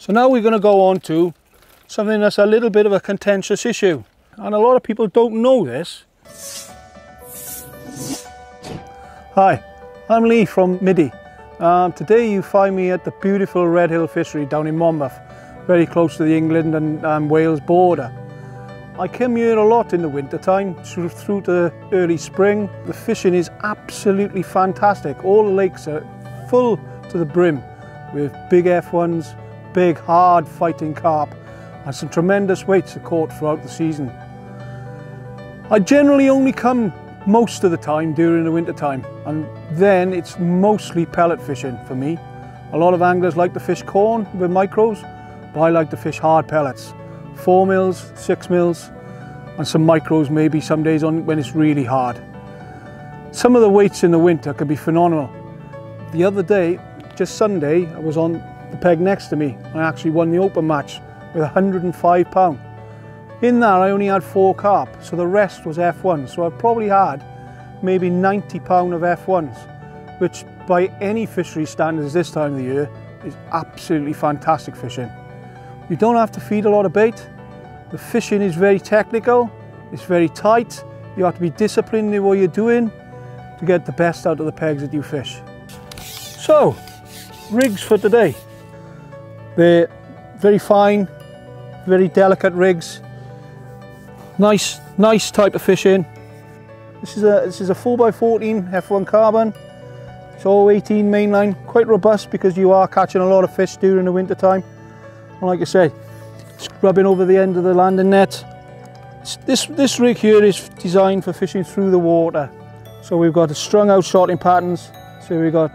So now we're going to go on to something that's a little bit of a contentious issue. And a lot of people don't know this. Hi, I'm Lee from Middy. Um, today you find me at the beautiful Red Hill Fishery down in Monmouth, very close to the England and um, Wales border. I come here a lot in the winter time, through, through to early spring. The fishing is absolutely fantastic. All the lakes are full to the brim with big F1s, big hard fighting carp and some tremendous weights are caught throughout the season. I generally only come most of the time during the winter time and then it's mostly pellet fishing for me. A lot of anglers like to fish corn with micros but I like to fish hard pellets. 4 mils, 6 mils and some micros maybe some days on when it's really hard. Some of the weights in the winter can be phenomenal. The other day, just Sunday, I was on the peg next to me. I actually won the open match with 105 pound. In that I only had four carp, so the rest was F1. So I probably had maybe 90 pound of F1s, which by any fishery standards this time of the year is absolutely fantastic fishing. You don't have to feed a lot of bait. The fishing is very technical, it's very tight. You have to be disciplined in what you're doing to get the best out of the pegs that you fish. So, rigs for today. They're very fine, very delicate rigs. Nice, nice type of fishing. This is a this is a 4x14 F1 carbon. It's all 18 mainline, quite robust because you are catching a lot of fish during the winter time. And like I say, scrubbing over the end of the landing net. This, this rig here is designed for fishing through the water. So we've got a strung out shotting patterns. So we've got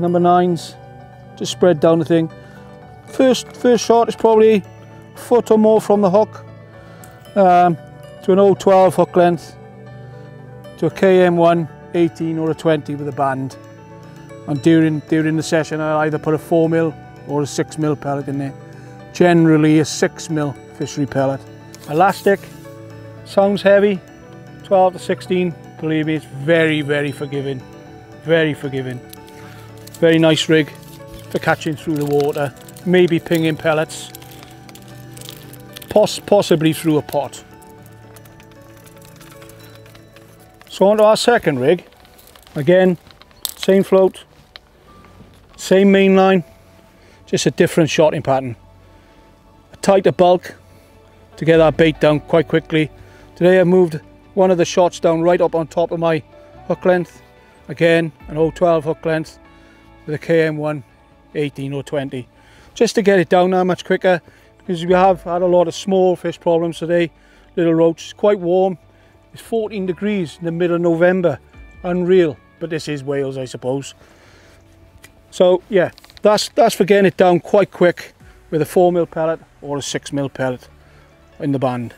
number nines, just spread down the thing. First, first shot is probably a foot or more from the hook um, to an 012 hook length to a KM1 18 or a 20 with a band. And during, during the session I'll either put a 4 mil or a 6 mil pellet in there. Generally a 6 mil fishery pellet. Elastic, sounds heavy, 12 to 16, believe me it's very very forgiving, very forgiving. Very nice rig for catching through the water maybe pinging pellets, poss possibly through a pot. So on to our second rig, again, same float, same main line, just a different shotting pattern. A tighter bulk to get our bait down quite quickly. Today I moved one of the shots down right up on top of my hook length. Again, an 012 hook length with a KM1 18 or 20 just to get it down that much quicker because we have had a lot of small fish problems today. Little roach it's quite warm. It's 14 degrees in the middle of November. Unreal but this is Wales I suppose. So yeah that's that's for getting it down quite quick with a 4 mil pellet or a 6 mil pellet in the band.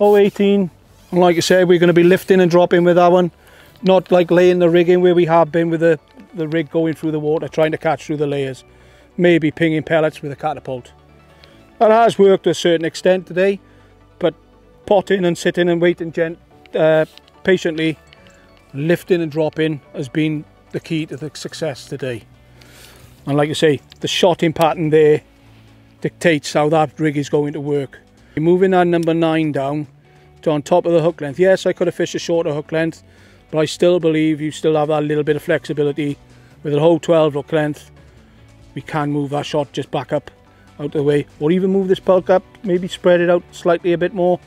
018 and like I said we're going to be lifting and dropping with that one. Not like laying the rig in where we have been with the the rig going through the water trying to catch through the layers maybe pinging pellets with a catapult. That has worked to a certain extent today, but potting and sitting and waiting gent, uh, patiently, lifting and dropping has been the key to the success today. And like I say, the shotting pattern there dictates how that rig is going to work. Moving that number nine down to on top of the hook length. Yes, I could have fished a shorter hook length, but I still believe you still have that little bit of flexibility with a whole 12 hook length we can move our shot just back up out of the way or even move this bulk up maybe spread it out slightly a bit more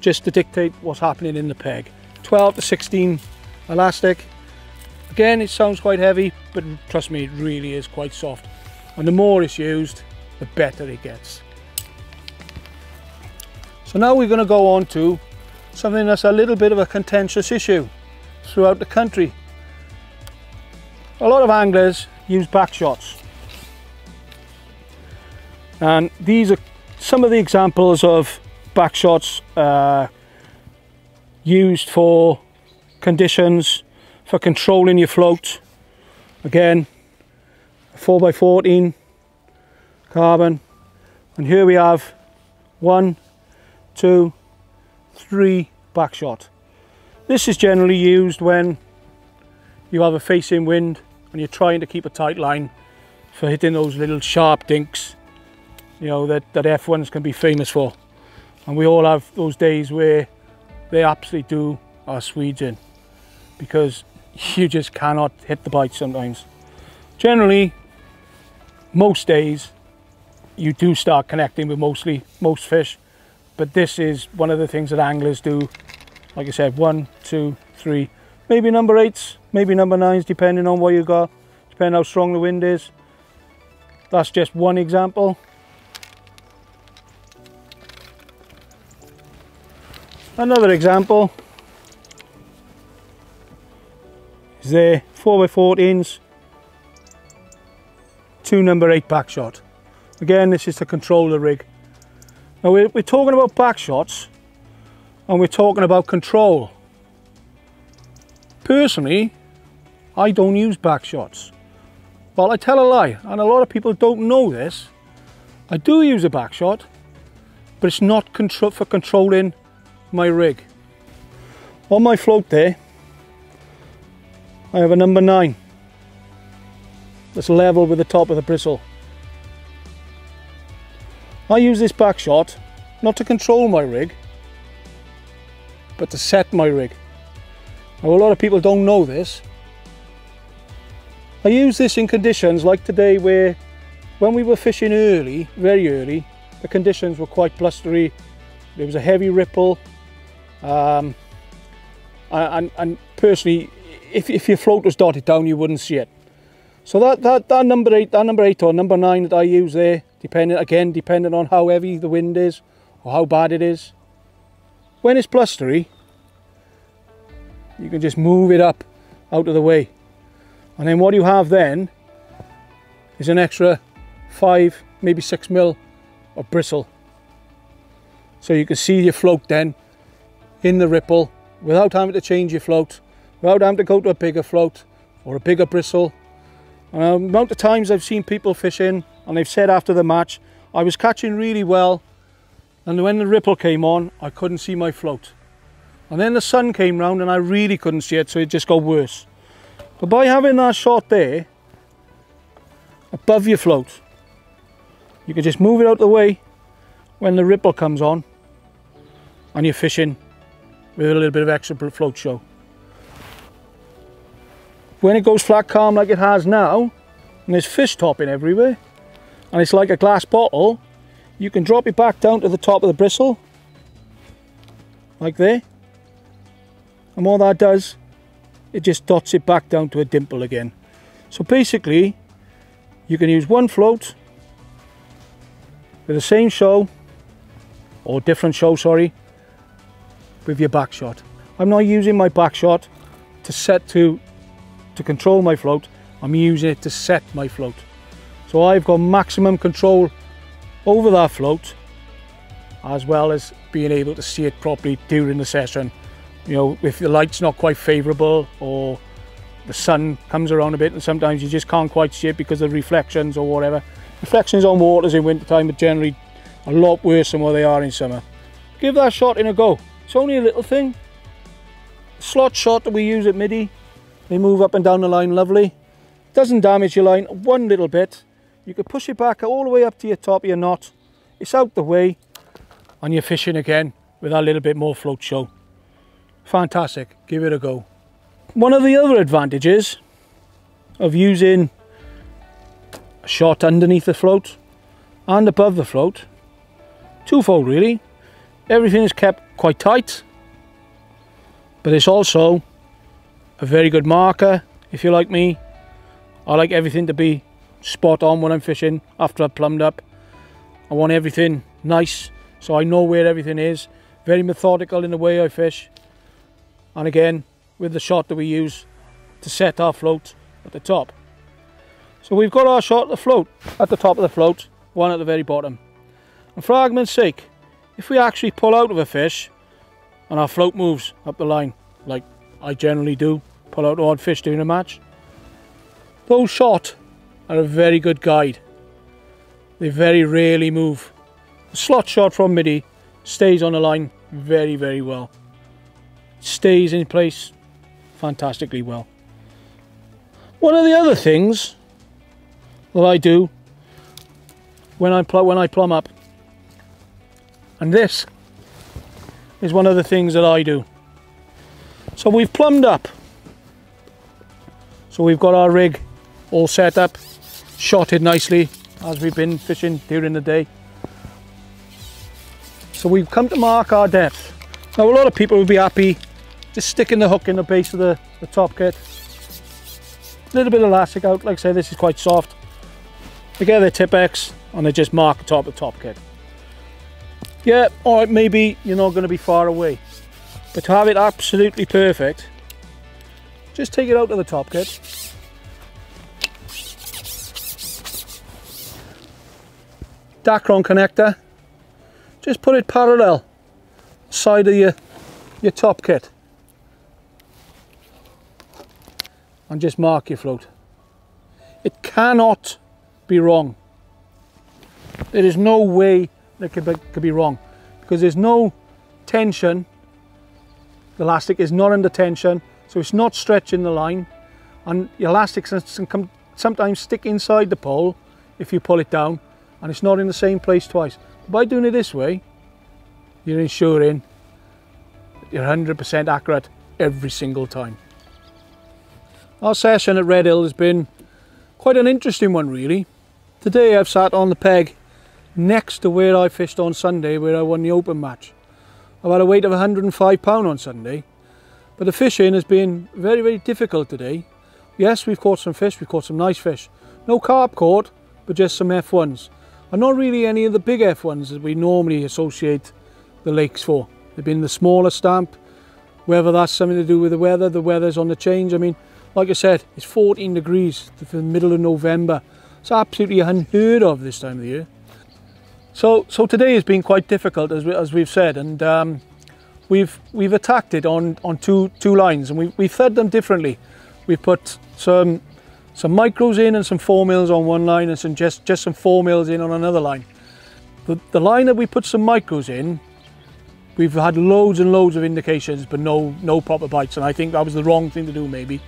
just to dictate what's happening in the peg. 12 to 16 elastic. Again it sounds quite heavy but trust me it really is quite soft. And the more it's used the better it gets. So now we're going to go on to something that's a little bit of a contentious issue throughout the country. A lot of anglers use back shots and these are some of the examples of back shots uh, used for conditions for controlling your float. Again 4x14 carbon. And here we have one two three back shot. This is generally used when you have a facing wind and you're trying to keep a tight line for hitting those little sharp dinks, you know, that, that F1s can be famous for. And we all have those days where they absolutely do our Swedes in because you just cannot hit the bite sometimes. Generally, most days you do start connecting with mostly most fish but this is one of the things that anglers do like I said one two three maybe number eights maybe number nines depending on what you got depending how strong the wind is that's just one example another example is there 4x14s two number eight back shot Again, this is to control the rig. Now we're, we're talking about back shots and we're talking about control. Personally, I don't use back shots. Well, I tell a lie, and a lot of people don't know this. I do use a back shot, but it's not for controlling my rig. On my float there, I have a number nine that's level with the top of the bristle. I use this back shot not to control my rig, but to set my rig. Now a lot of people don't know this. I use this in conditions like today where when we were fishing early, very early, the conditions were quite blustery. There was a heavy ripple. Um, and, and personally, if, if your float was dotted down, you wouldn't see it. So that, that, that number eight, that number eight or number nine that I use there, depending again depending on how heavy the wind is or how bad it is when it's blustery you can just move it up out of the way. And then what you have then is an extra five maybe six mil of bristle. So you can see your float then in the ripple without having to change your float without having to go to a bigger float or a bigger bristle. Um, the amount of times I've seen people fishing and they've said after the match I was catching really well and when the ripple came on I couldn't see my float. And then the sun came round and I really couldn't see it so it just got worse. But by having that shot there above your float you can just move it out of the way when the ripple comes on and you're fishing with a little bit of extra float show. When it goes flat calm like it has now and there's fish topping everywhere and it's like a glass bottle you can drop it back down to the top of the bristle like there. And what that does it just dots it back down to a dimple again. So basically you can use one float with the same show or different show sorry with your back shot I'm not using my back shot to set to to control my float I'm using it to set my float so I've got maximum control over that float as well as being able to see it properly during the session. You know, if the light's not quite favourable or the sun comes around a bit and sometimes you just can't quite see it because of reflections or whatever. Reflections on waters in winter time are generally a lot worse than what they are in summer. Give that shot in a go. It's only a little thing. Slot shot that we use at MIDDY. They move up and down the line lovely. Doesn't damage your line one little bit. You can push it back all the way up to your top of your knot. It's out the way. And you're fishing again with a little bit more float show. Fantastic. Give it a go. One of the other advantages of using a shot underneath the float and above the float twofold really everything is kept quite tight but it's also a very good marker if you like me I like everything to be spot on when I'm fishing after I've plumbed up. I want everything nice so I know where everything is. Very methodical in the way I fish. And again, with the shot that we use to set our float at the top. So we've got our shot at the float, at the top of the float, one at the very bottom. And for argument's sake, if we actually pull out of a fish and our float moves up the line, like I generally do, pull out odd fish during a match, those shot are a very good guide. They very rarely move. The slot shot from MIDDY stays on the line very, very well. Stays in place fantastically well. One of the other things that I do when I, when I plumb up. And this is one of the things that I do. So we've plumbed up. So we've got our rig all set up, shotted nicely as we've been fishing during the day. So we've come to mark our depth. Now a lot of people would be happy just sticking the hook in the base of the, the top kit. A little bit of elastic out, like I say, this is quite soft. They get their Tipp-Ex and they just mark the top of the top kit. Yeah, all right, maybe you're not going to be far away. But to have it absolutely perfect, just take it out of the top kit. Dacron connector, just put it parallel side of your, your top kit. And just mark your float. It cannot be wrong. There is no way that could be, could be wrong because there's no tension. The elastic is not under tension, so it's not stretching the line. And the elastic can sometimes stick inside the pole if you pull it down and it's not in the same place twice. By doing it this way, you're ensuring you're 100% accurate every single time. Our session at Red Hill has been quite an interesting one really. Today I've sat on the peg next to where I fished on Sunday where I won the open match. I've had a weight of 105 pound on Sunday but the fishing has been very very difficult today. Yes we've caught some fish, we've caught some nice fish. No carp caught but just some F1s and not really any of the big F1s that we normally associate the lakes for. They've been the smaller stamp, whether that's something to do with the weather, the weather's on the change. I mean, like I said, it's 14 degrees for the middle of November. It's absolutely unheard of this time of the year. So, so today has been quite difficult, as, we, as we've said, and um, we've we've attacked it on on two two lines, and we we fed them differently. We've put some some micros in and some four mils on one line, and some just just some four mils in on another line. The the line that we put some micros in, we've had loads and loads of indications, but no no proper bites, and I think that was the wrong thing to do maybe,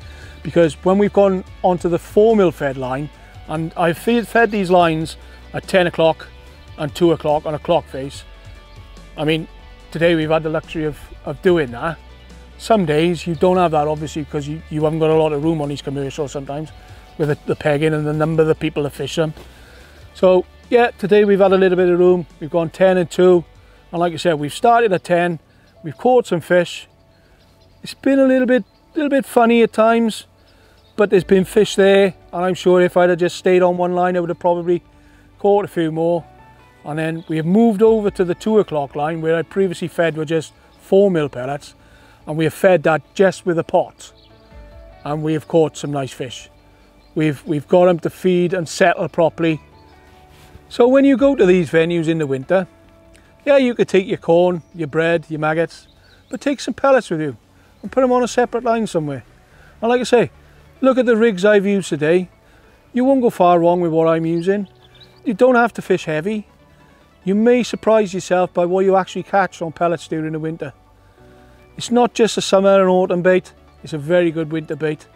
because when we've gone onto the four mil fed line, and I've fed, fed these lines at 10 o'clock and two o'clock on a clock face. I mean, today we've had the luxury of, of doing that. Some days you don't have that obviously because you, you haven't got a lot of room on these commercials sometimes with the, the pegging and the number of the people that fish them. So yeah, today we've had a little bit of room. We've gone 10 and 2. And like I said, we've started at 10. We've caught some fish. It's been a little bit, little bit funny at times, but there's been fish there. And I'm sure if I'd have just stayed on one line, I would have probably caught a few more and then we have moved over to the two o'clock line where I previously fed with just four mil pellets and we have fed that just with a pot and we have caught some nice fish. We've, we've got them to feed and settle properly. So when you go to these venues in the winter, yeah, you could take your corn, your bread, your maggots, but take some pellets with you and put them on a separate line somewhere. And like I say, look at the rigs I've used today. You won't go far wrong with what I'm using. You don't have to fish heavy. You may surprise yourself by what you actually catch on pellets during the winter. It's not just a summer and autumn bait, it's a very good winter bait.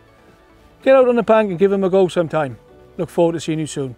Get out on the bank and give them a go sometime. Look forward to seeing you soon.